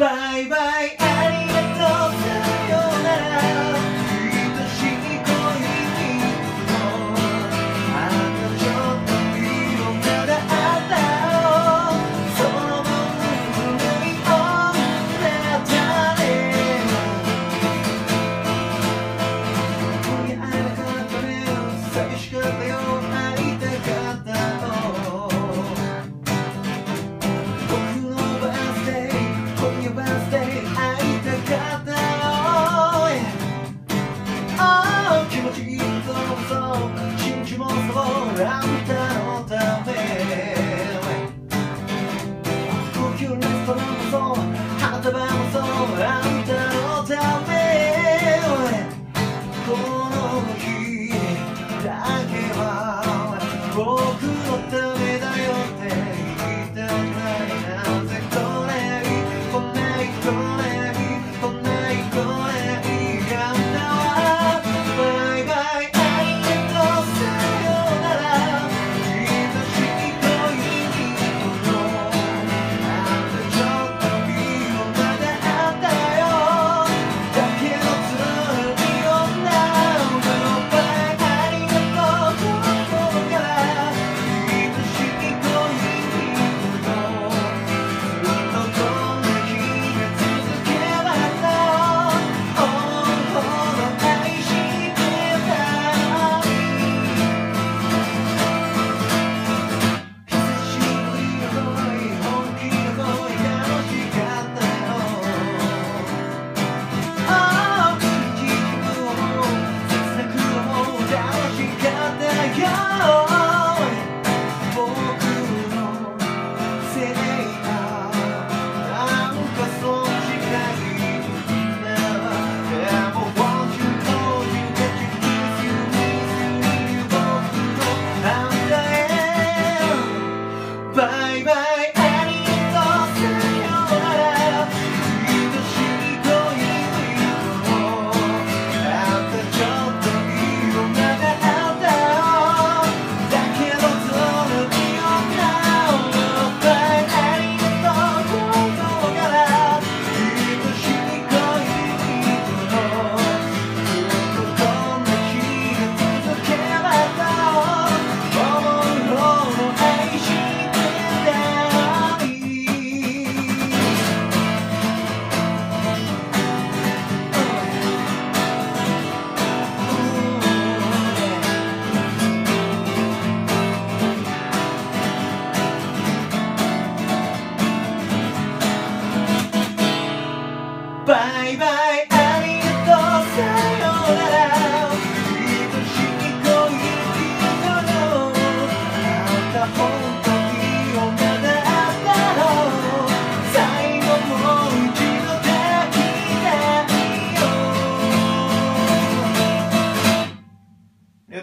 Bye bye. you're not for me.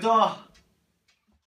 と。